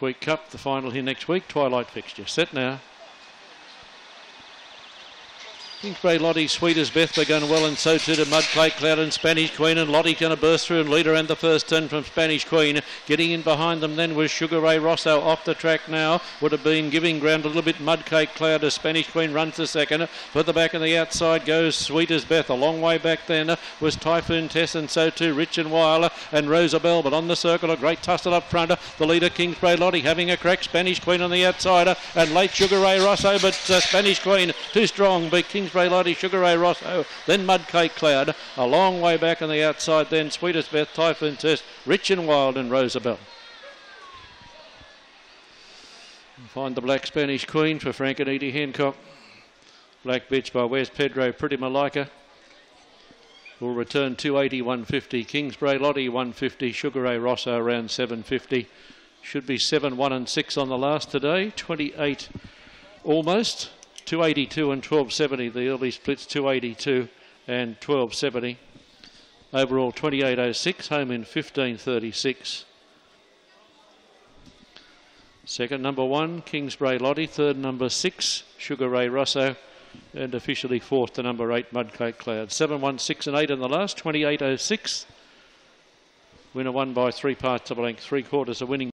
Week Cup, the final here next week. Twilight fixture. Set now. Kingsbury, Lottie, sweet as Beth, going well, and so too to Mudcake, Cloud, and Spanish Queen. And Lottie's going to burst through and leader and the first turn from Spanish Queen. Getting in behind them then was Sugar Ray Rosso off the track now. Would have been giving ground a little bit. Mudcake Cloud as Spanish Queen runs the second. Further back on the outside goes Sweet as Beth. A long way back then was Typhoon Tess, and so too Rich and Weiler and Rosabelle. But on the circle, a great tussle up front. The leader, Kingsbury Lottie, having a crack. Spanish Queen on the outsider and late Sugar Ray Rosso, but uh, Spanish Queen too strong. Beat Kingsbury Lottie, Sugar Ray Rosso, oh, then Mudcake Cloud, a long way back on the outside, then Sweet as Beth, Typhoon Tess, Rich and Wild, and Rosabelle. Find the Black Spanish Queen for Frank and Edie Hancock. Black Bitch by Wes Pedro, Pretty Malika. Will return 280, 150. Kingsbury Lottie 150. Sugar Ray Rosso around 750. Should be 7, 1 and 6 on the last today. 28 almost. 282 and 1270. The early splits 282 and 1270. Overall 2806, home in 1536. Second number one, Kingsbury Lottie. Third number six, Sugar Ray Rosso. And officially fourth the number eight, Mudcake Cloud. Seven, one, six, and eight in the last. 2806. Winner won by three parts of a length, three quarters of winning.